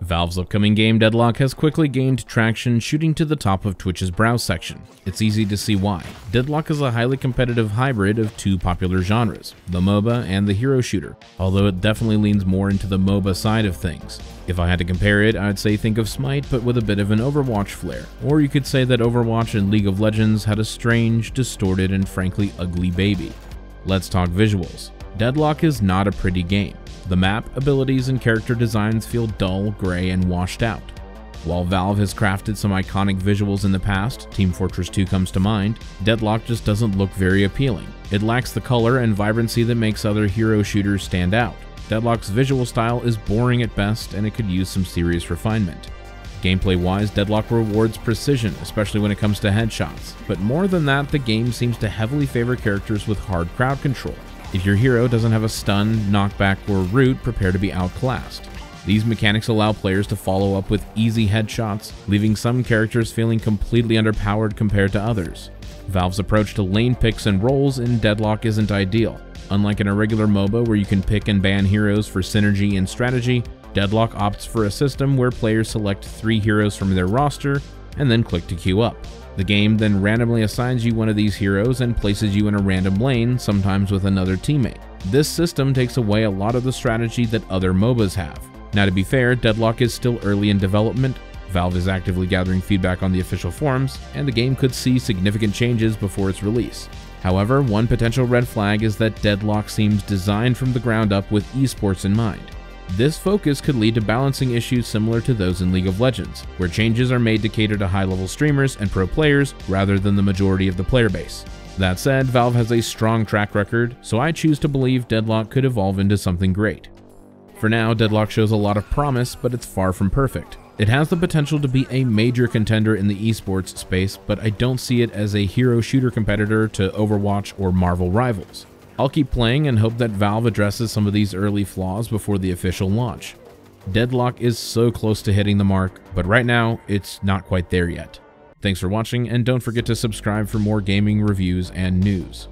Valve's upcoming game Deadlock has quickly gained traction shooting to the top of Twitch's browse section. It's easy to see why. Deadlock is a highly competitive hybrid of two popular genres, the MOBA and the hero shooter, although it definitely leans more into the MOBA side of things. If I had to compare it, I'd say think of Smite but with a bit of an Overwatch flair, or you could say that Overwatch and League of Legends had a strange, distorted, and frankly ugly baby. Let's talk visuals. Deadlock is not a pretty game. The map, abilities, and character designs feel dull, gray, and washed out. While Valve has crafted some iconic visuals in the past, Team Fortress 2 comes to mind, Deadlock just doesn't look very appealing. It lacks the color and vibrancy that makes other hero shooters stand out. Deadlock's visual style is boring at best and it could use some serious refinement. Gameplay wise, Deadlock rewards precision, especially when it comes to headshots, but more than that, the game seems to heavily favor characters with hard crowd control. If your hero doesn't have a stun, knockback, or root, prepare to be outclassed. These mechanics allow players to follow up with easy headshots, leaving some characters feeling completely underpowered compared to others. Valve's approach to lane picks and roles in Deadlock isn't ideal. Unlike in a regular MOBA where you can pick and ban heroes for synergy and strategy, Deadlock opts for a system where players select three heroes from their roster and then click to queue up. The game then randomly assigns you one of these heroes and places you in a random lane, sometimes with another teammate. This system takes away a lot of the strategy that other MOBAs have. Now to be fair, Deadlock is still early in development, Valve is actively gathering feedback on the official forums, and the game could see significant changes before its release. However, one potential red flag is that Deadlock seems designed from the ground up with esports in mind. This focus could lead to balancing issues similar to those in League of Legends, where changes are made to cater to high-level streamers and pro players rather than the majority of the player base. That said, Valve has a strong track record, so I choose to believe Deadlock could evolve into something great. For now, Deadlock shows a lot of promise, but it's far from perfect. It has the potential to be a major contender in the esports space, but I don't see it as a hero shooter competitor to Overwatch or Marvel rivals. I'll keep playing and hope that Valve addresses some of these early flaws before the official launch. Deadlock is so close to hitting the mark, but right now, it's not quite there yet. Thanks for watching, and don't forget to subscribe for more gaming reviews and news.